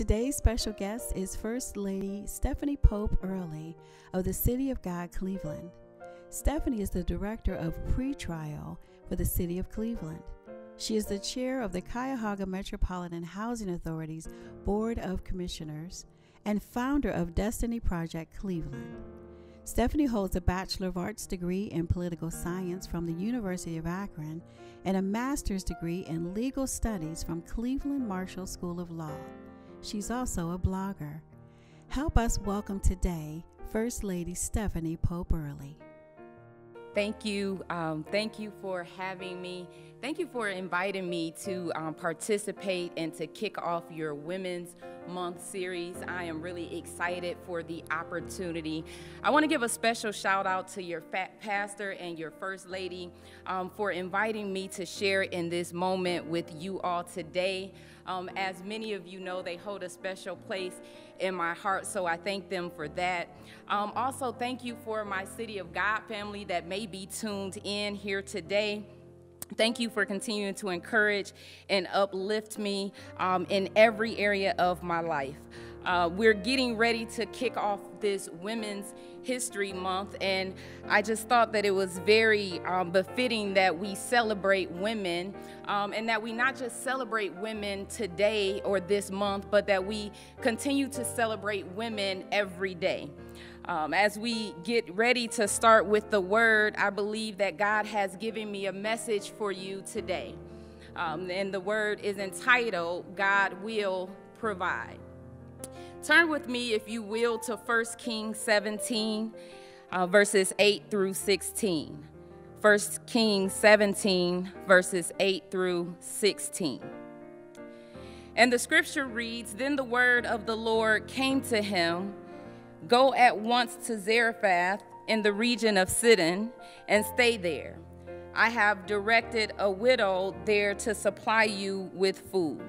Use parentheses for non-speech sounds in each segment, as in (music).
Today's special guest is First Lady Stephanie Pope Earley of the City of God, Cleveland. Stephanie is the Director of Pretrial for the City of Cleveland. She is the chair of the Cuyahoga Metropolitan Housing Authority's Board of Commissioners and founder of Destiny Project Cleveland. Stephanie holds a Bachelor of Arts degree in Political Science from the University of Akron and a master's degree in Legal Studies from Cleveland Marshall School of Law. She's also a blogger. Help us welcome today First Lady Stephanie Pope Earley. Thank you. Um, thank you for having me. Thank you for inviting me to um, participate and to kick off your Women's Month series. I am really excited for the opportunity. I want to give a special shout out to your pastor and your First Lady um, for inviting me to share in this moment with you all today. Um, as many of you know, they hold a special place in my heart, so I thank them for that. Um, also, thank you for my City of God family that may be tuned in here today. Thank you for continuing to encourage and uplift me um, in every area of my life. Uh, we're getting ready to kick off this Women's History Month, and I just thought that it was very um, befitting that we celebrate women um, and that we not just celebrate women today or this month, but that we continue to celebrate women every day. Um, as we get ready to start with the word, I believe that God has given me a message for you today. Um, and the word is entitled, God Will Provide. Turn with me, if you will, to 1 Kings 17, uh, verses 8 through 16. 1 Kings 17, verses 8 through 16. And the scripture reads Then the word of the Lord came to him Go at once to Zarephath in the region of Sidon and stay there. I have directed a widow there to supply you with food.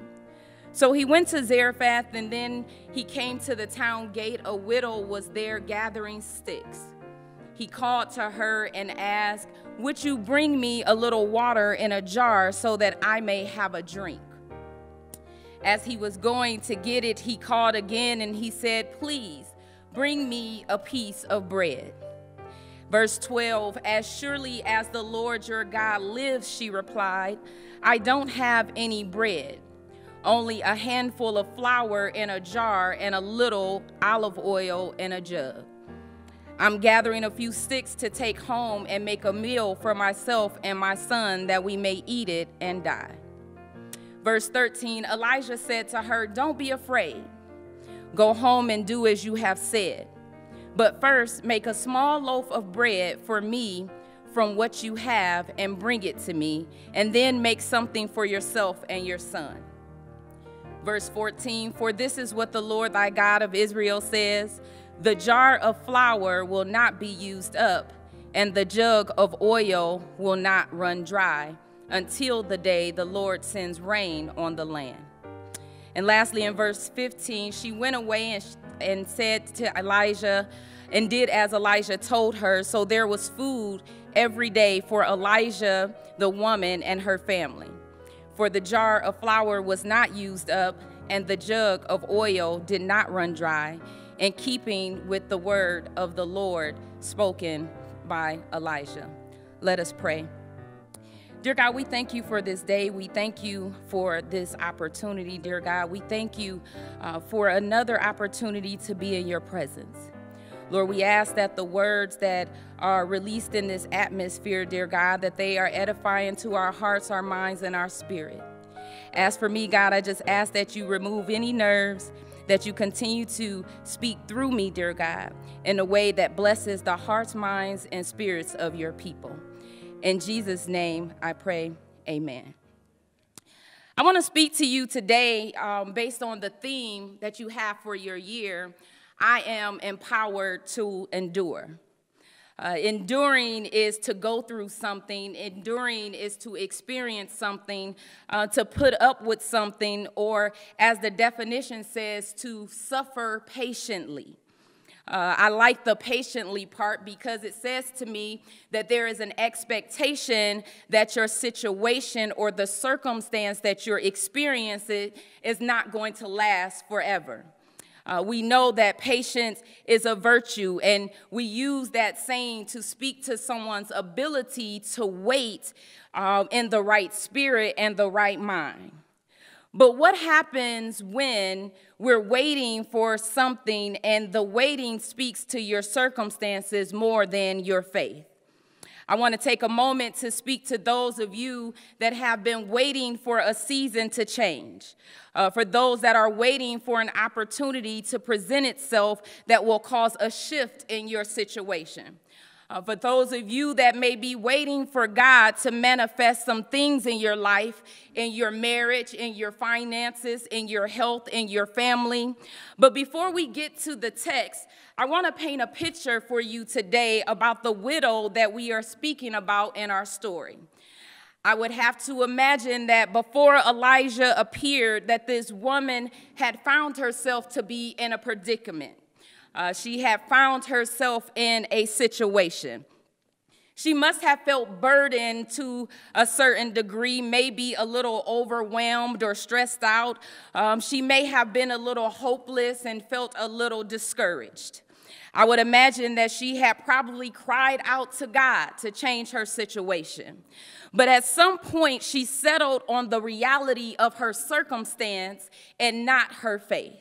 So he went to Zarephath, and then he came to the town gate. A widow was there gathering sticks. He called to her and asked, Would you bring me a little water in a jar so that I may have a drink? As he was going to get it, he called again and he said, Please bring me a piece of bread. Verse 12, As surely as the Lord your God lives, she replied, I don't have any bread only a handful of flour in a jar and a little olive oil in a jug. I'm gathering a few sticks to take home and make a meal for myself and my son that we may eat it and die. Verse 13 Elijah said to her, Don't be afraid. Go home and do as you have said. But first, make a small loaf of bread for me from what you have and bring it to me, and then make something for yourself and your son. Verse 14 For this is what the Lord thy God of Israel says The jar of flour will not be used up, and the jug of oil will not run dry until the day the Lord sends rain on the land. And lastly, in verse 15, she went away and, and said to Elijah, and did as Elijah told her. So there was food every day for Elijah, the woman, and her family for the jar of flour was not used up, and the jug of oil did not run dry, in keeping with the word of the Lord spoken by Elijah. Let us pray. Dear God, we thank you for this day. We thank you for this opportunity, dear God. We thank you uh, for another opportunity to be in your presence. Lord, we ask that the words that are released in this atmosphere, dear God, that they are edifying to our hearts, our minds, and our spirit. As for me, God, I just ask that you remove any nerves, that you continue to speak through me, dear God, in a way that blesses the hearts, minds, and spirits of your people. In Jesus' name, I pray, amen. I want to speak to you today um, based on the theme that you have for your year I am empowered to endure. Uh, enduring is to go through something, enduring is to experience something, uh, to put up with something, or as the definition says, to suffer patiently. Uh, I like the patiently part because it says to me that there is an expectation that your situation or the circumstance that you're experiencing is not going to last forever. Uh, we know that patience is a virtue, and we use that saying to speak to someone's ability to wait uh, in the right spirit and the right mind. But what happens when we're waiting for something and the waiting speaks to your circumstances more than your faith? I want to take a moment to speak to those of you that have been waiting for a season to change. Uh, for those that are waiting for an opportunity to present itself that will cause a shift in your situation. Uh, for those of you that may be waiting for God to manifest some things in your life, in your marriage, in your finances, in your health, in your family. But before we get to the text, I want to paint a picture for you today about the widow that we are speaking about in our story. I would have to imagine that before Elijah appeared, that this woman had found herself to be in a predicament. Uh, she had found herself in a situation. She must have felt burdened to a certain degree, maybe a little overwhelmed or stressed out. Um, she may have been a little hopeless and felt a little discouraged. I would imagine that she had probably cried out to God to change her situation. But at some point, she settled on the reality of her circumstance and not her faith.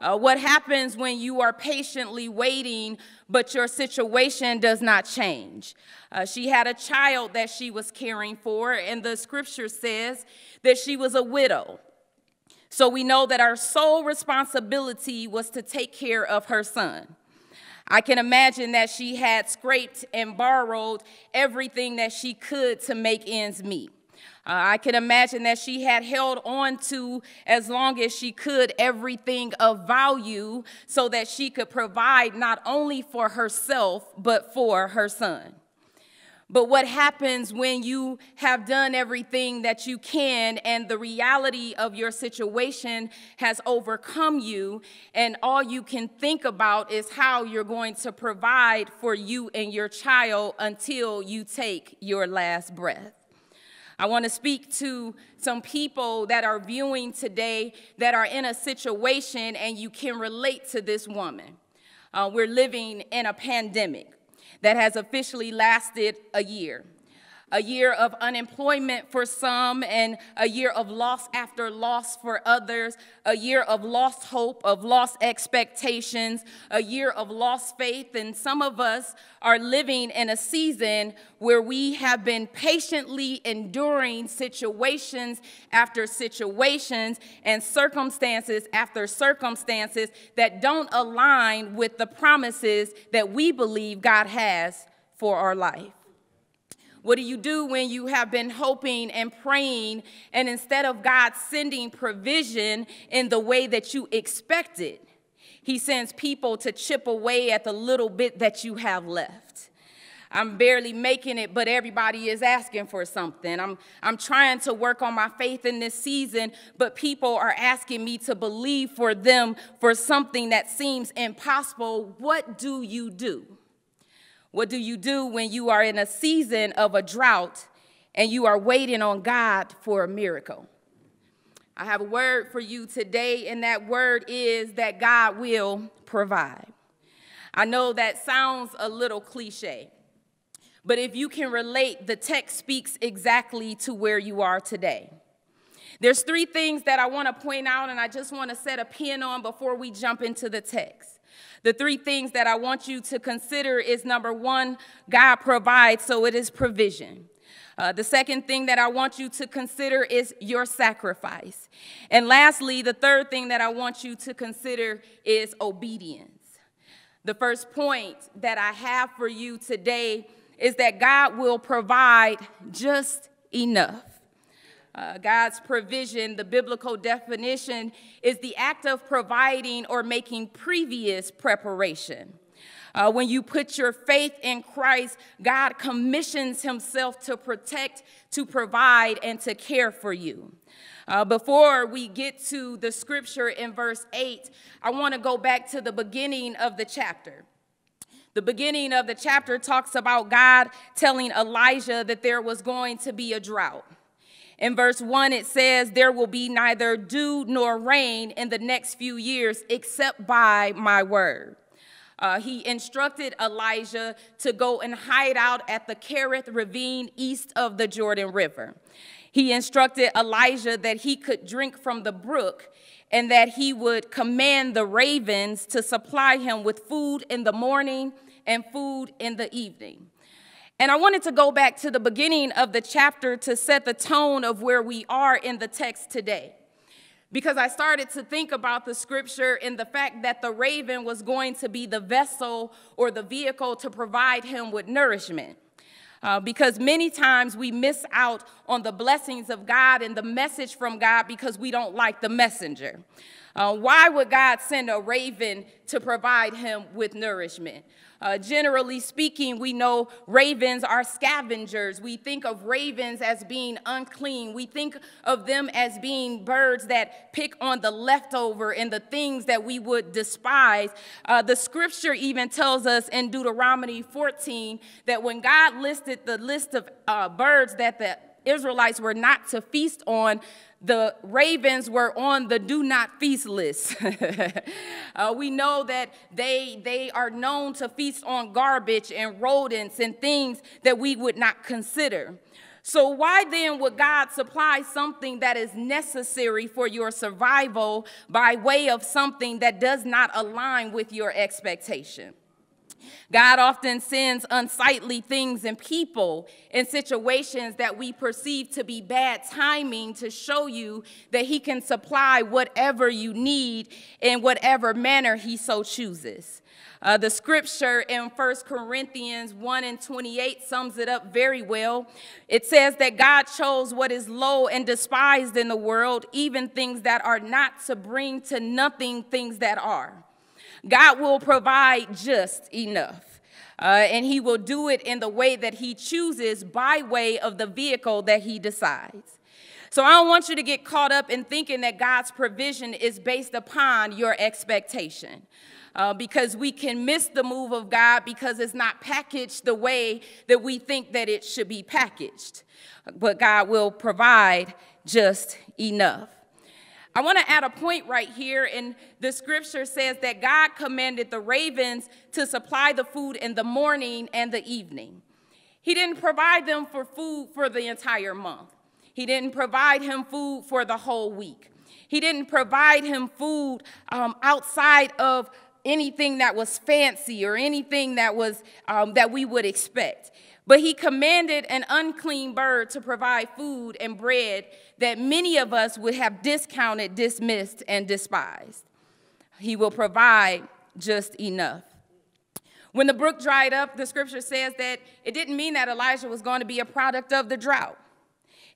Uh, what happens when you are patiently waiting, but your situation does not change? Uh, she had a child that she was caring for, and the scripture says that she was a widow. So we know that our sole responsibility was to take care of her son. I can imagine that she had scraped and borrowed everything that she could to make ends meet. Uh, I can imagine that she had held on to, as long as she could, everything of value so that she could provide not only for herself, but for her son. But what happens when you have done everything that you can and the reality of your situation has overcome you, and all you can think about is how you're going to provide for you and your child until you take your last breath? I want to speak to some people that are viewing today that are in a situation and you can relate to this woman. Uh, we're living in a pandemic that has officially lasted a year a year of unemployment for some, and a year of loss after loss for others, a year of lost hope, of lost expectations, a year of lost faith. And some of us are living in a season where we have been patiently enduring situations after situations and circumstances after circumstances that don't align with the promises that we believe God has for our life. What do you do when you have been hoping and praying, and instead of God sending provision in the way that you expected, He sends people to chip away at the little bit that you have left? I'm barely making it, but everybody is asking for something. I'm, I'm trying to work on my faith in this season, but people are asking me to believe for them for something that seems impossible. What do you do? What do you do when you are in a season of a drought and you are waiting on God for a miracle? I have a word for you today, and that word is that God will provide. I know that sounds a little cliche, but if you can relate, the text speaks exactly to where you are today. There's three things that I want to point out, and I just want to set a pin on before we jump into the text. The three things that I want you to consider is number one, God provides, so it is provision. Uh, the second thing that I want you to consider is your sacrifice. And lastly, the third thing that I want you to consider is obedience. The first point that I have for you today is that God will provide just enough. Uh, God's provision, the biblical definition, is the act of providing or making previous preparation. Uh, when you put your faith in Christ, God commissions himself to protect, to provide, and to care for you. Uh, before we get to the scripture in verse 8, I want to go back to the beginning of the chapter. The beginning of the chapter talks about God telling Elijah that there was going to be a drought. In verse 1, it says, There will be neither dew nor rain in the next few years except by my word. Uh, he instructed Elijah to go and hide out at the Kerith ravine east of the Jordan River. He instructed Elijah that he could drink from the brook and that he would command the ravens to supply him with food in the morning and food in the evening. And I wanted to go back to the beginning of the chapter to set the tone of where we are in the text today. Because I started to think about the scripture and the fact that the raven was going to be the vessel or the vehicle to provide him with nourishment. Uh, because many times we miss out on the blessings of God and the message from God because we don't like the messenger. Uh, why would God send a raven to provide him with nourishment? Uh, generally speaking, we know ravens are scavengers. We think of ravens as being unclean. We think of them as being birds that pick on the leftover and the things that we would despise. Uh, the scripture even tells us in Deuteronomy 14 that when God listed the list of uh, birds that the Israelites were not to feast on, the ravens were on the do not feast list. (laughs) uh, we know that they, they are known to feast on garbage and rodents and things that we would not consider. So, why then would God supply something that is necessary for your survival by way of something that does not align with your expectation? God often sends unsightly things and people in situations that we perceive to be bad timing to show you that He can supply whatever you need in whatever manner He so chooses. Uh, the scripture in 1 Corinthians 1 and 28 sums it up very well. It says that God chose what is low and despised in the world, even things that are not, to bring to nothing things that are God will provide just enough. Uh, and he will do it in the way that he chooses by way of the vehicle that he decides. So I don't want you to get caught up in thinking that God's provision is based upon your expectation. Uh, because we can miss the move of God because it's not packaged the way that we think that it should be packaged. But God will provide just enough. I want to add a point right here, and the scripture says that God commanded the ravens to supply the food in the morning and the evening. He didn't provide them for food for the entire month. He didn't provide him food for the whole week. He didn't provide him food um, outside of anything that was fancy or anything that was um, that we would expect. But he commanded an unclean bird to provide food and bread that many of us would have discounted, dismissed, and despised. He will provide just enough. When the brook dried up, the scripture says that it didn't mean that Elijah was going to be a product of the drought.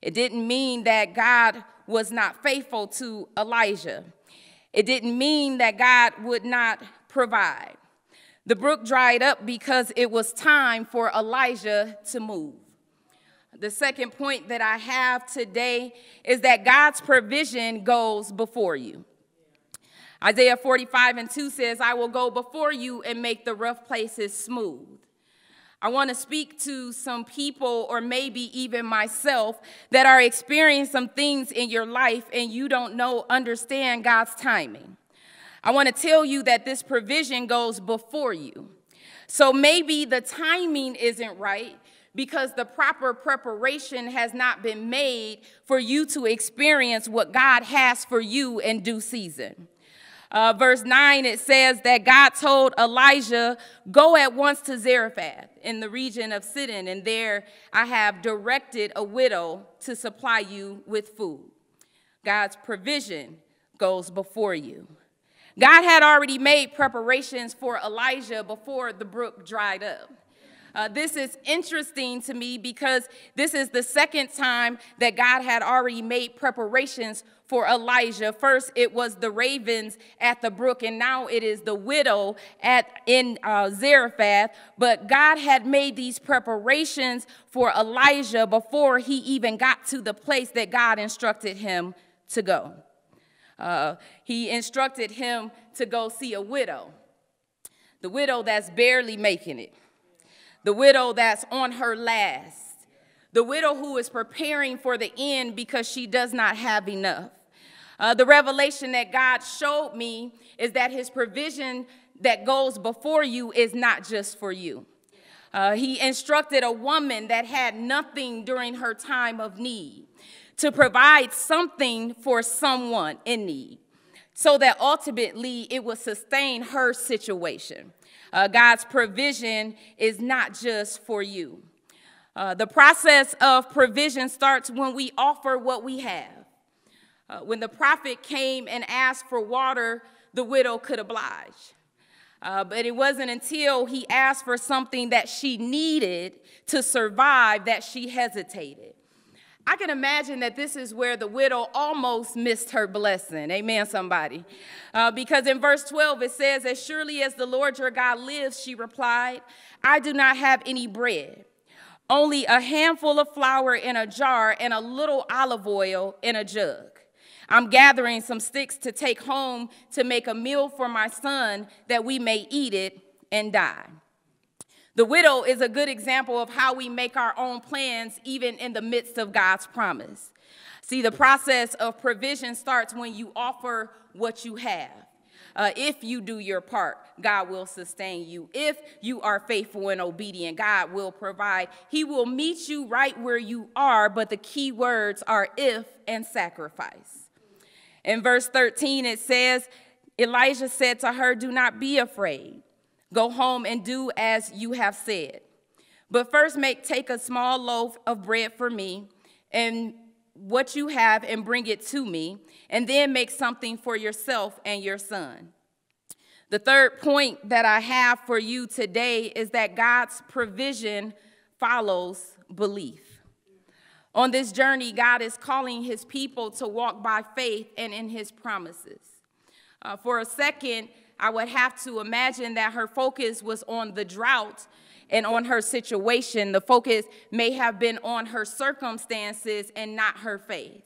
It didn't mean that God was not faithful to Elijah. It didn't mean that God would not provide. The brook dried up because it was time for Elijah to move. The second point that I have today is that God's provision goes before you. Isaiah 45 and 2 says, I will go before you and make the rough places smooth. I want to speak to some people, or maybe even myself, that are experiencing some things in your life and you don't know, understand God's timing. I want to tell you that this provision goes before you. So maybe the timing isn't right because the proper preparation has not been made for you to experience what God has for you in due season. Uh, verse 9, it says that God told Elijah, Go at once to Zarephath in the region of Sidon, and there I have directed a widow to supply you with food. God's provision goes before you. God had already made preparations for Elijah before the brook dried up. Uh, this is interesting to me because this is the second time that God had already made preparations for Elijah. First, it was the ravens at the brook, and now it is the widow at in uh, Zarephath. But God had made these preparations for Elijah before he even got to the place that God instructed him to go. Uh, he instructed him to go see a widow, the widow that's barely making it, the widow that's on her last, the widow who is preparing for the end because she does not have enough. Uh, the revelation that God showed me is that his provision that goes before you is not just for you. Uh, he instructed a woman that had nothing during her time of need to provide something for someone in need so that ultimately it will sustain her situation. Uh, God's provision is not just for you. Uh, the process of provision starts when we offer what we have. Uh, when the prophet came and asked for water, the widow could oblige. Uh, but it wasn't until he asked for something that she needed to survive that she hesitated. I can imagine that this is where the widow almost missed her blessing. Amen, somebody. Uh, because in verse 12 it says, As surely as the Lord your God lives, she replied, I do not have any bread, only a handful of flour in a jar and a little olive oil in a jug. I'm gathering some sticks to take home to make a meal for my son that we may eat it and die. The widow is a good example of how we make our own plans even in the midst of God's promise. See, the process of provision starts when you offer what you have. Uh, if you do your part, God will sustain you. If you are faithful and obedient, God will provide. He will meet you right where you are, but the key words are if and sacrifice. In verse 13, it says, Elijah said to her, Do not be afraid. Go home and do as you have said. But first, make take a small loaf of bread for me and what you have and bring it to me, and then make something for yourself and your son. The third point that I have for you today is that God's provision follows belief. On this journey, God is calling his people to walk by faith and in his promises. Uh, for a second, I would have to imagine that her focus was on the drought and on her situation. The focus may have been on her circumstances and not her faith.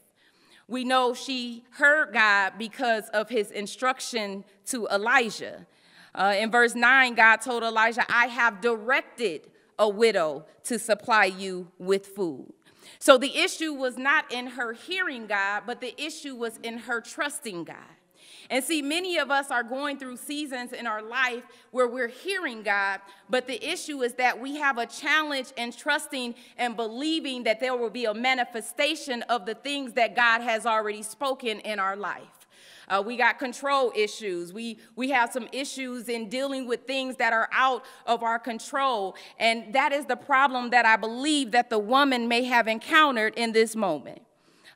We know she heard God because of his instruction to Elijah. Uh, in verse 9, God told Elijah, I have directed a widow to supply you with food. So the issue was not in her hearing God, but the issue was in her trusting God. And see, many of us are going through seasons in our life where we're hearing God, but the issue is that we have a challenge in trusting and believing that there will be a manifestation of the things that God has already spoken in our life. Uh, we got control issues. We, we have some issues in dealing with things that are out of our control. And that is the problem that I believe that the woman may have encountered in this moment.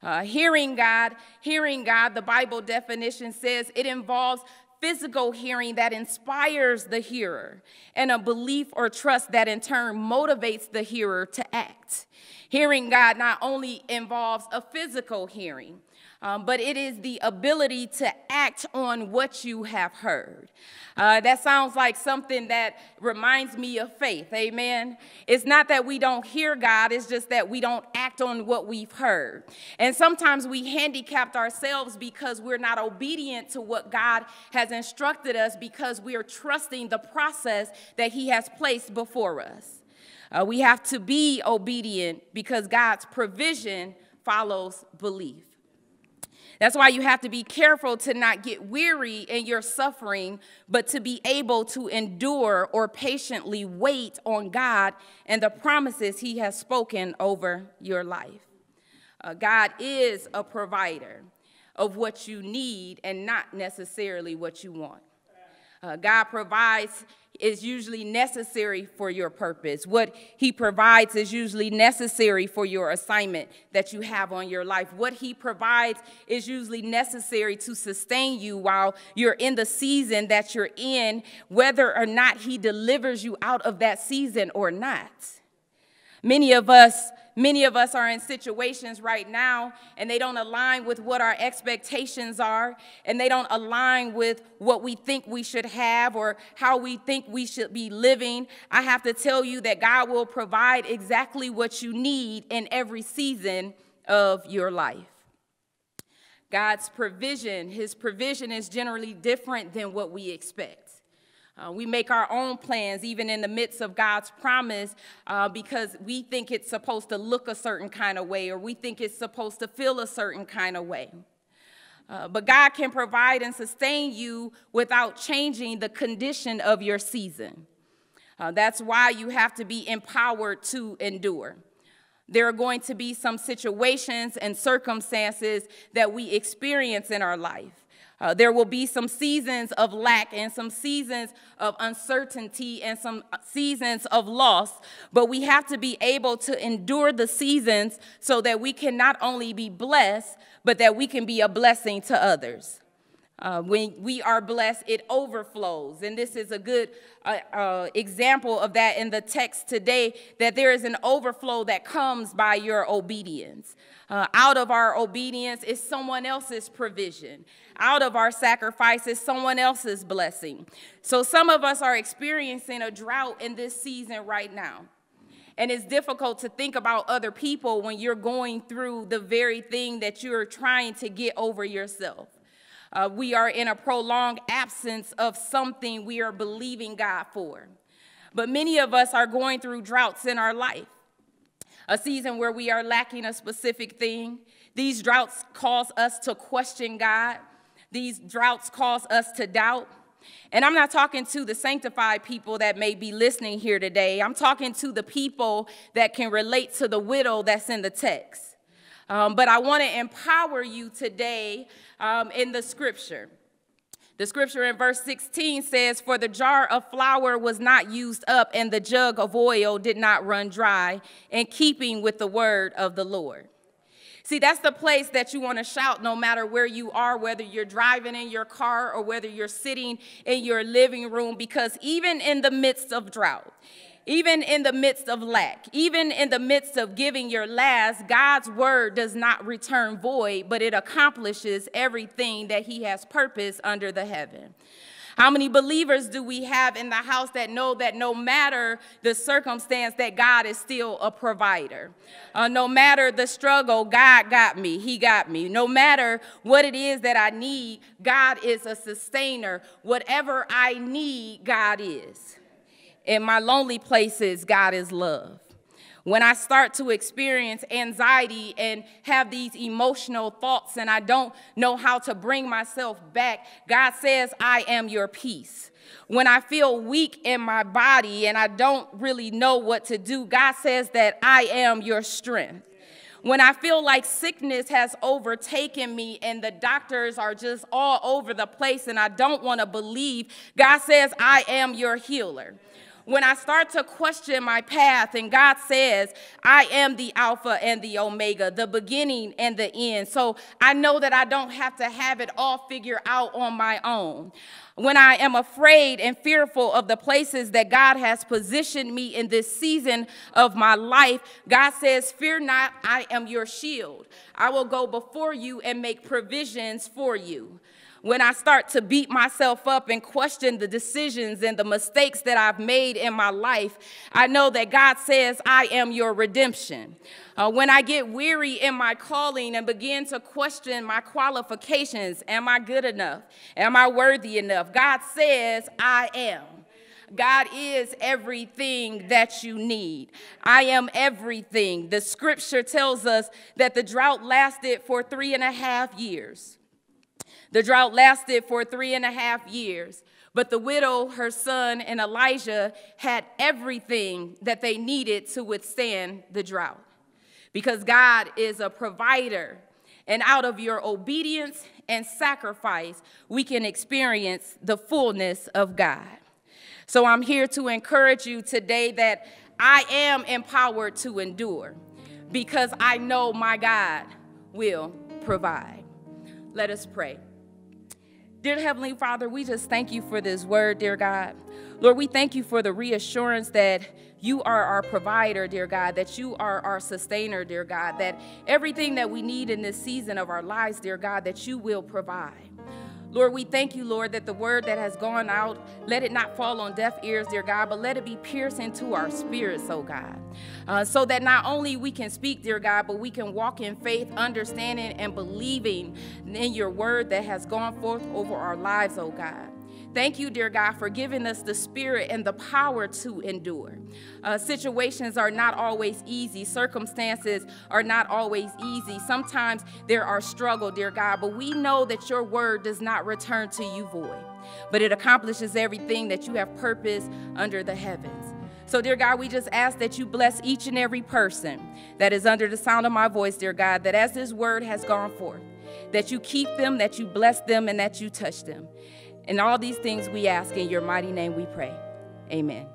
Uh, hearing God, hearing God, the Bible definition says it involves physical hearing that inspires the hearer and a belief or trust that in turn motivates the hearer to act. Hearing God not only involves a physical hearing, um, but it is the ability to act on what you have heard. Uh, that sounds like something that reminds me of faith, amen? It's not that we don't hear God, it's just that we don't act on what we've heard. And sometimes we handicapped ourselves because we're not obedient to what God has instructed us because we are trusting the process that He has placed before us. Uh, we have to be obedient because God's provision follows belief. That's why you have to be careful to not get weary in your suffering, but to be able to endure or patiently wait on God and the promises He has spoken over your life. Uh, God is a provider of what you need and not necessarily what you want. Uh, God provides is usually necessary for your purpose. What He provides is usually necessary for your assignment that you have on your life. What He provides is usually necessary to sustain you while you're in the season that you're in, whether or not He delivers you out of that season or not. Many of us Many of us are in situations right now and they don't align with what our expectations are and they don't align with what we think we should have or how we think we should be living. I have to tell you that God will provide exactly what you need in every season of your life. God's provision, his provision is generally different than what we expect. Uh, we make our own plans, even in the midst of God's promise, uh, because we think it's supposed to look a certain kind of way or we think it's supposed to feel a certain kind of way. Uh, but God can provide and sustain you without changing the condition of your season. Uh, that's why you have to be empowered to endure. There are going to be some situations and circumstances that we experience in our life. Uh, there will be some seasons of lack and some seasons of uncertainty and some seasons of loss, but we have to be able to endure the seasons so that we can not only be blessed, but that we can be a blessing to others. Uh, when we are blessed, it overflows. And this is a good uh, uh, example of that in the text today that there is an overflow that comes by your obedience. Uh, out of our obedience is someone else's provision out of our sacrifices someone else's blessing. So some of us are experiencing a drought in this season right now. And it's difficult to think about other people when you're going through the very thing that you're trying to get over yourself. Uh, we are in a prolonged absence of something we are believing God for. But many of us are going through droughts in our life, a season where we are lacking a specific thing. These droughts cause us to question God. These droughts cause us to doubt. And I'm not talking to the sanctified people that may be listening here today. I'm talking to the people that can relate to the widow that's in the text. Um, but I want to empower you today um, in the scripture. The scripture in verse 16 says, For the jar of flour was not used up, and the jug of oil did not run dry, in keeping with the word of the Lord. See, that's the place that you want to shout no matter where you are, whether you're driving in your car or whether you're sitting in your living room, because even in the midst of drought, even in the midst of lack, even in the midst of giving your last, God's word does not return void, but it accomplishes everything that He has purpose under the heaven. How many believers do we have in the house that know that no matter the circumstance that God is still a provider? Uh, no matter the struggle, God got me. He got me. No matter what it is that I need, God is a sustainer. Whatever I need, God is. In my lonely places, God is love. When I start to experience anxiety and have these emotional thoughts and I don't know how to bring myself back, God says, I am your peace. When I feel weak in my body and I don't really know what to do, God says that I am your strength. When I feel like sickness has overtaken me and the doctors are just all over the place and I don't want to believe, God says, I am your healer when I start to question my path, and God says, I am the Alpha and the Omega, the beginning and the end. So I know that I don't have to have it all figured out on my own. When I am afraid and fearful of the places that God has positioned me in this season of my life, God says, Fear not, I am your shield. I will go before you and make provisions for you when I start to beat myself up and question the decisions and the mistakes that I've made in my life, I know that God says, I am your redemption. Uh, when I get weary in my calling and begin to question my qualifications, am I good enough? Am I worthy enough? God says, I am. God is everything that you need. I am everything. The scripture tells us that the drought lasted for three and a half years. The drought lasted for three and a half years, but the widow, her son, and Elijah had everything that they needed to withstand the drought. Because God is a provider, and out of your obedience and sacrifice, we can experience the fullness of God. So I'm here to encourage you today that I am empowered to endure because I know my God will provide. Let us pray. Dear Heavenly Father, we just thank you for this word, dear God. Lord, we thank you for the reassurance that you are our provider, dear God, that you are our sustainer, dear God, that everything that we need in this season of our lives, dear God, that you will provide. Lord, we thank you, Lord, that the word that has gone out, let it not fall on deaf ears, dear God, but let it be pierced into our spirits, oh God. Uh, so that not only we can speak, dear God, but we can walk in faith, understanding and believing in your word that has gone forth over our lives, oh God. Thank you, dear God, for giving us the spirit and the power to endure. Uh, situations are not always easy, circumstances are not always easy. Sometimes there are struggle, dear God, but we know that your word does not return to you void, but it accomplishes everything that you have purposed under the heavens. So, dear God, we just ask that you bless each and every person that is under the sound of my voice, dear God, that as this word has gone forth, that you keep them, that you bless them, and that you touch them. And all these things we ask in your mighty name we pray. Amen.